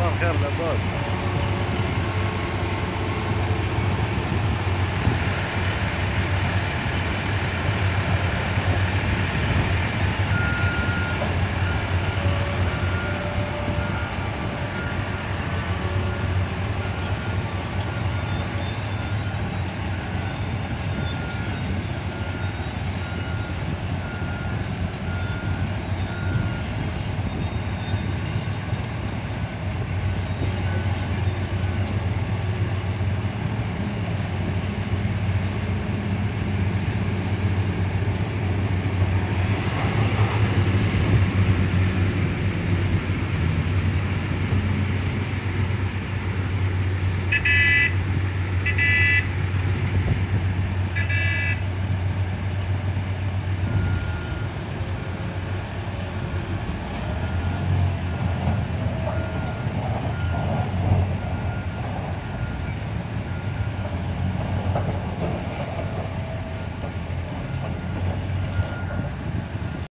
صباح الخير العباس